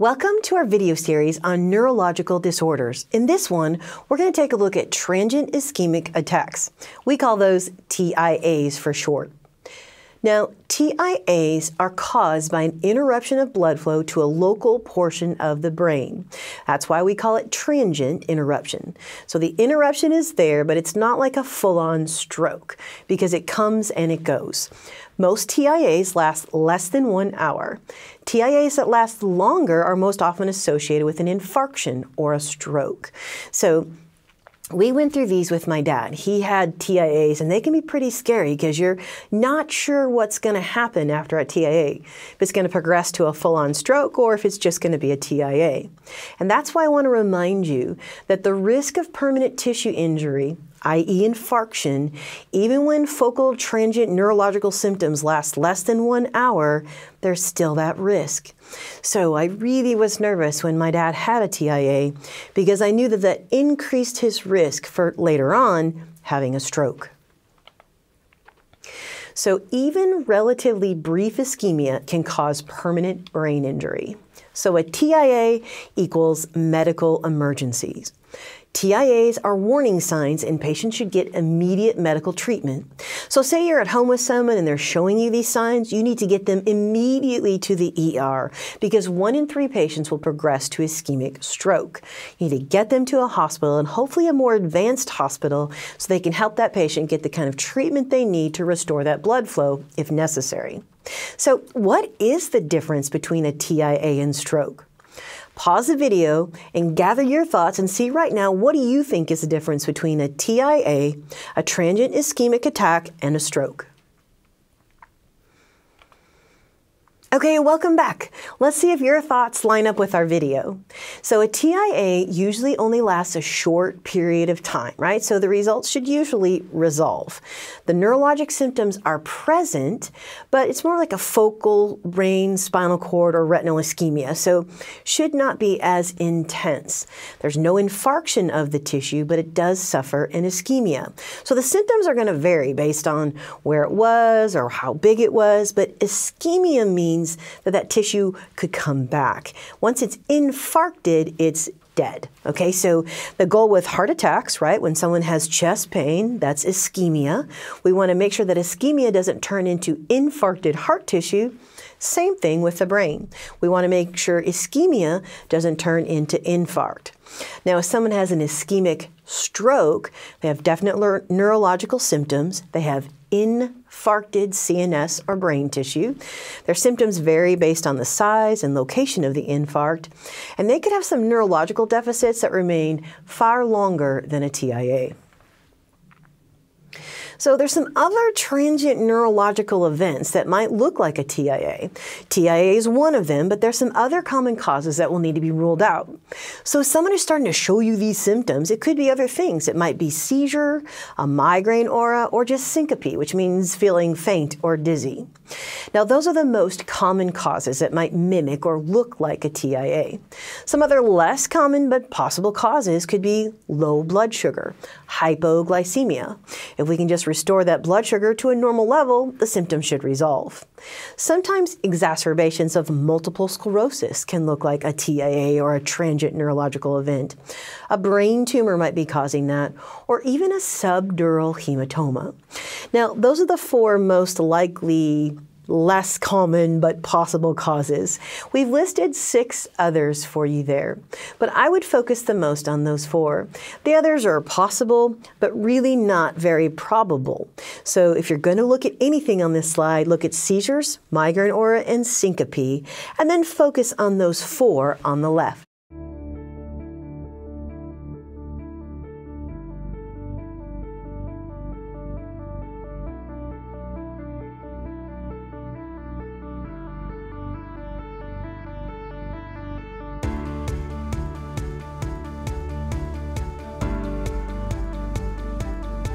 Welcome to our video series on neurological disorders. In this one, we're going to take a look at transient ischemic attacks. We call those TIAs for short. Now, TIAs are caused by an interruption of blood flow to a local portion of the brain. That's why we call it transient interruption. So the interruption is there, but it's not like a full on stroke because it comes and it goes. Most TIAs last less than one hour. TIAs that last longer are most often associated with an infarction or a stroke. So we went through these with my dad. He had TIAs, and they can be pretty scary because you're not sure what's going to happen after a TIA. If it's going to progress to a full on stroke or if it's just going to be a TIA. And that's why I want to remind you that the risk of permanent tissue injury i.e., infarction, even when focal transient neurological symptoms last less than one hour, there's still that risk. So I really was nervous when my dad had a TIA because I knew that that increased his risk for later on having a stroke. So even relatively brief ischemia can cause permanent brain injury. So a TIA equals medical emergencies. TIAs are warning signs and patients should get immediate medical treatment. So say you're at home with someone and they're showing you these signs, you need to get them immediately to the ER because one in three patients will progress to ischemic stroke. You need to get them to a hospital and hopefully a more advanced hospital so they can help that patient get the kind of treatment they need to restore that blood flow if necessary. So what is the difference between a TIA and stroke? Pause the video and gather your thoughts and see right now what do you think is the difference between a TIA, a transient ischemic attack, and a stroke. Okay, welcome back. Let's see if your thoughts line up with our video. So a TIA usually only lasts a short period of time, right? So the results should usually resolve. The neurologic symptoms are present, but it's more like a focal brain, spinal cord, or retinal ischemia, so should not be as intense. There's no infarction of the tissue, but it does suffer an ischemia. So the symptoms are going to vary based on where it was or how big it was, but ischemia means means that that tissue could come back. Once it's infarcted, it's dead. Okay, so the goal with heart attacks, right, when someone has chest pain, that's ischemia. We want to make sure that ischemia doesn't turn into infarcted heart tissue. Same thing with the brain. We want to make sure ischemia doesn't turn into infarct. Now, if someone has an ischemic stroke, they have definite neurological symptoms. They have infarcted CNS or brain tissue. Their symptoms vary based on the size and location of the infarct, and they could have some neurological deficits that remain far longer than a TIA. So there's some other transient neurological events that might look like a TIA. TIA is one of them, but there's some other common causes that will need to be ruled out. So if someone is starting to show you these symptoms, it could be other things. It might be seizure, a migraine aura, or just syncope, which means feeling faint or dizzy. Now, those are the most common causes that might mimic or look like a TIA. Some other less common but possible causes could be low blood sugar, hypoglycemia. If we can just restore that blood sugar to a normal level, the symptoms should resolve. Sometimes exacerbations of multiple sclerosis can look like a TIA or a transient neurological event. A brain tumor might be causing that, or even a subdural hematoma. Now, those are the four most likely less common but possible causes. We've listed six others for you there, but I would focus the most on those four. The others are possible, but really not very probable. So if you're going to look at anything on this slide, look at seizures, migraine aura, and syncope, and then focus on those four on the left.